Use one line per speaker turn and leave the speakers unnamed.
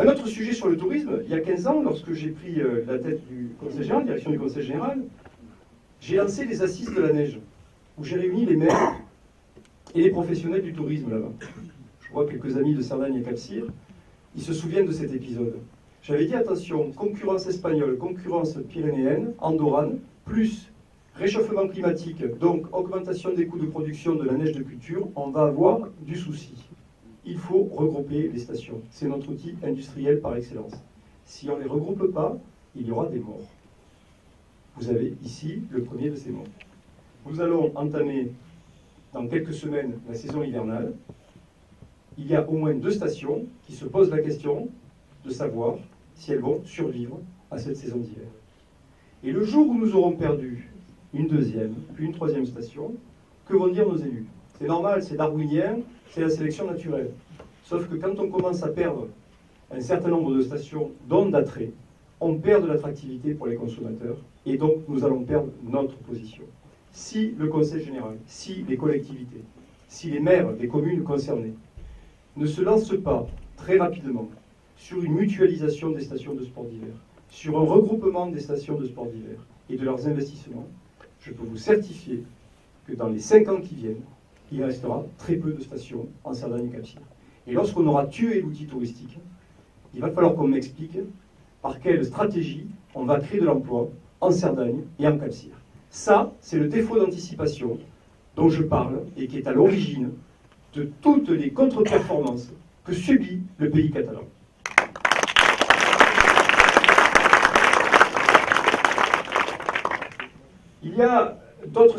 Un autre sujet sur le tourisme, il y a 15 ans, lorsque j'ai pris euh, la tête du Conseil général, direction du Conseil général, j'ai lancé les assises de la neige, où j'ai réuni les maires et les professionnels du tourisme là-bas. Je vois quelques amis de Cerdagne et Capcir, ils se souviennent de cet épisode. J'avais dit attention, concurrence espagnole, concurrence pyrénéenne, andorrane, plus réchauffement climatique, donc augmentation des coûts de production de la neige de culture, on va avoir du souci. Il faut regrouper les stations. C'est notre outil industriel par excellence. Si on ne les regroupe pas, il y aura des morts. Vous avez ici le premier de ces morts. Nous allons entamer dans quelques semaines la saison hivernale. Il y a au moins deux stations qui se posent la question de savoir si elles vont survivre à cette saison d'hiver. Et le jour où nous aurons perdu une deuxième, puis une troisième station, que vont dire nos élus? C'est normal, c'est darwinien, c'est la sélection naturelle. Sauf que quand on commence à perdre un certain nombre de stations, dont d'attrait, on perd de l'attractivité pour les consommateurs, et donc nous allons perdre notre position. Si le Conseil général, si les collectivités, si les maires des communes concernées ne se lancent pas très rapidement sur une mutualisation des stations de sport d'hiver, sur un regroupement des stations de sport d'hiver et de leurs investissements, je peux vous certifier que dans les cinq ans qui viennent, il restera très peu de stations en Sardaigne et Capcir. Et lorsqu'on aura tué l'outil touristique, il va falloir qu'on m'explique par quelle stratégie on va créer de l'emploi en Cerdagne et en Capcir. Ça, c'est le défaut d'anticipation dont je parle et qui est à l'origine de toutes les contre-performances que subit le pays catalan. Il y a d'autres